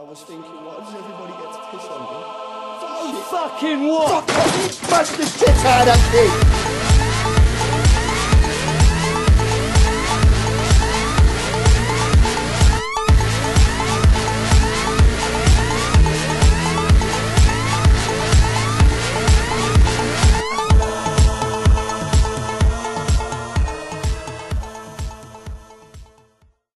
I was thinking, why does everybody get to piss on me? Oh, fucking what? Fuck! Smash the shit out of me!